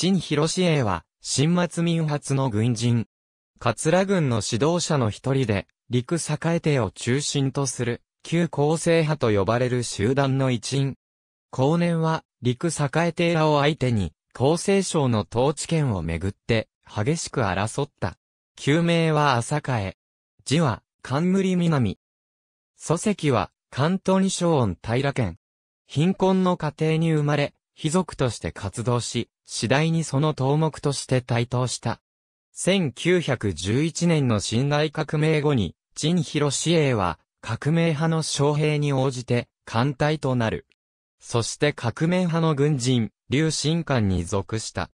陳広志英は、新末民発の軍人。桂軍の指導者の一人で、陸栄帝を中心とする、旧構成派と呼ばれる集団の一員。後年は、陸栄帝らを相手に、厚生省の統治権をめぐって、激しく争った。旧名は朝香字は、冠南。祖籍は、関東省恩平県。貧困の家庭に生まれ、貴族として活動し、次第にその頭目として台頭した。1911年の辛亥革命後に、陳広志英は、革命派の将兵に応じて、艦隊となる。そして革命派の軍人、劉新官に属した。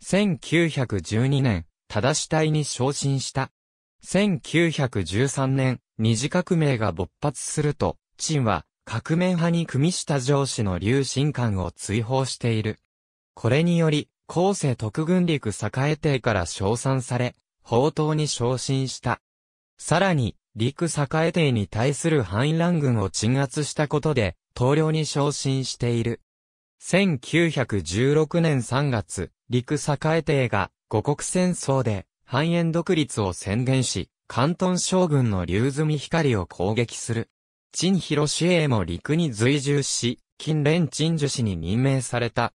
1912年、正し隊に昇進した。1913年、二次革命が勃発すると、陳は革命派に組みした上司の劉新官を追放している。これにより、後世特軍陸栄帝から称賛され、宝刀に昇進した。さらに、陸栄帝に対する反乱軍を鎮圧したことで、統領に昇進している。1916年3月、陸栄帝が五国戦争で繁栄独立を宣言し、関東将軍の竜積光を攻撃する。陳広志英も陸に随従し、近連陳樹氏に任命された。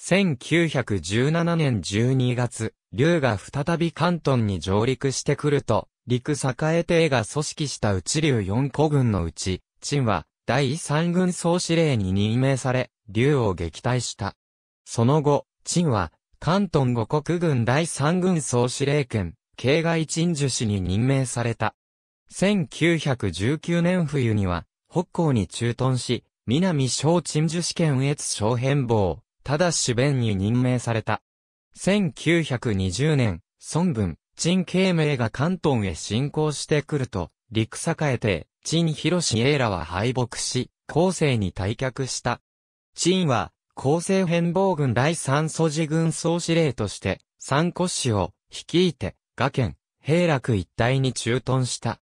1917年12月、竜が再び関東に上陸してくると、陸栄帝が組織した内竜四古軍のうち、陳は第三軍総司令に任命され、竜を撃退した。その後、陳は関東五国軍第三軍総司令権、境外鎮守氏に任命された。1919年冬には、北港に駐屯し、南小鎮守試験越小変貌、ただし弁に任命された。1920年、孫文、陳慶明が関東へ侵攻してくると、陸栄帝、陳広志英らは敗北し、後世に退却した。陳は、厚生変貌軍第三祖寺軍総司令として、三古市を率いて、賀県、平楽一帯に駐屯した。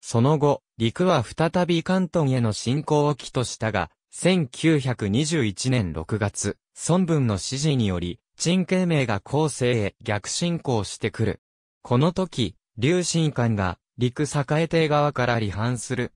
その後、陸は再び関東への侵攻を起としたが、1921年6月、孫文の指示により、陳慶明が後世へ逆侵攻してくる。この時、劉新官が陸栄帝側から離反する。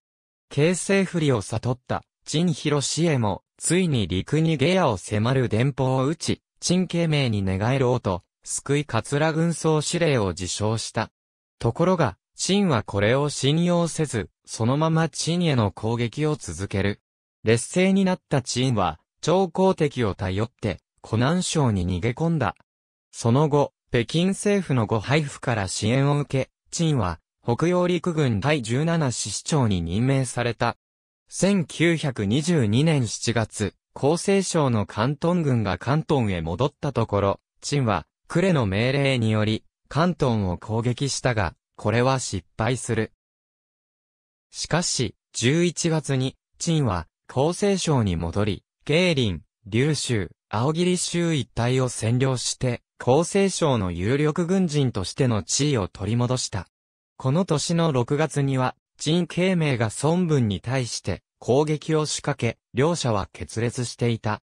形勢不利を悟った陳広志へもついに陸に下野を迫る電報を打ち、陳慶明に寝返ろうと、救い桂軍総司令を自称した。ところが、陳はこれを信用せず、そのまま陳への攻撃を続ける。劣勢になった陳は、超公敵を頼って、湖南省に逃げ込んだ。その後、北京政府のご配布から支援を受け、陳は、北洋陸軍第17師師長に任命された。1922年7月、厚生省の関東軍が関東へ戻ったところ、陳は、呉の命令により、関東を攻撃したが、これは失敗する。しかし、11月に、陳は、厚生省に戻り、慶林、劉州、青桐州一帯を占領して、厚生省の有力軍人としての地位を取り戻した。この年の6月には、陳慶明が孫文に対して攻撃を仕掛け、両者は決裂していた。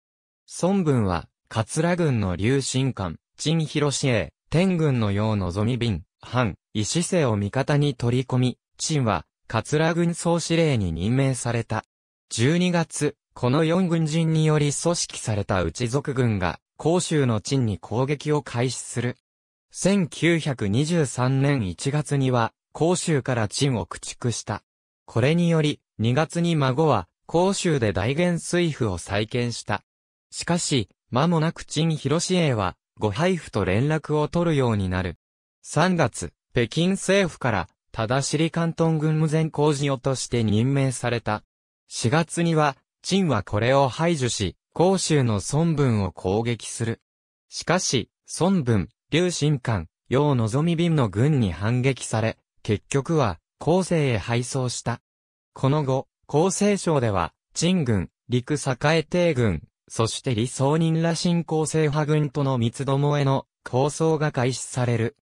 孫文は、桂軍の劉新官、陳広志英、天軍の楊望み便、藩、石勢を味方に取り込み、陳は、桂軍総司令に任命された。12月、この四軍人により組織された内族軍が、甲州の陳に攻撃を開始する。1923年1月には、甲州から陳を駆逐した。これにより、2月に孫は、甲州で大元水府を再建した。しかし、間もなく陳広志英は、ご配布と連絡を取るようになる。3月、北京政府から、正尻関東軍務前工事用として任命された。4月には、陳はこれを排除し、甲州の孫文を攻撃する。しかし、孫文、劉新官、楊望み便の軍に反撃され、結局は、後世へ敗走した。この後、厚生省では、陳軍、陸栄帝軍、そして理想人ら新構成派軍との三つどもえの構想が開始される。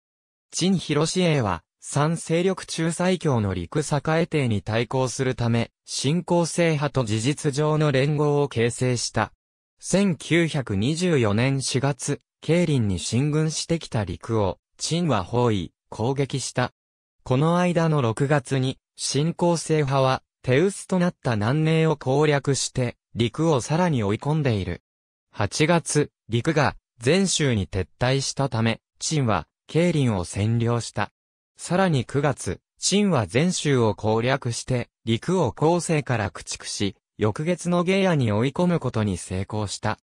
陳広志英は、三勢力中最強の陸栄帝に対抗するため、新構成派と事実上の連合を形成した。1924年4月、慶林に進軍してきた陸を、陳は包囲、攻撃した。この間の6月に、新興政派は、手薄となった南寧を攻略して、陸をさらに追い込んでいる。8月、陸が、全州に撤退したため、陳は、慶林を占領した。さらに9月、陳は全州を攻略して、陸を後世から駆逐し、翌月のゲアに追い込むことに成功した。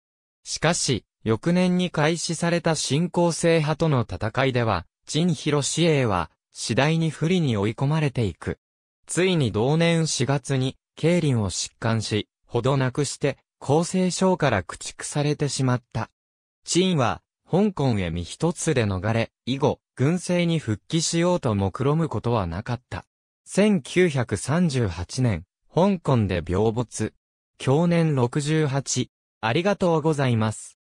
しかし、翌年に開始された新興制派との戦いでは、陳広志英は、次第に不利に追い込まれていく。ついに同年4月に、競輪を疾患し、ほどなくして、厚生省から駆逐されてしまった。陳は、香港へ身一つで逃れ、以後、軍政に復帰しようと目論むことはなかった。1938年、香港で病没。去年68。ありがとうございます。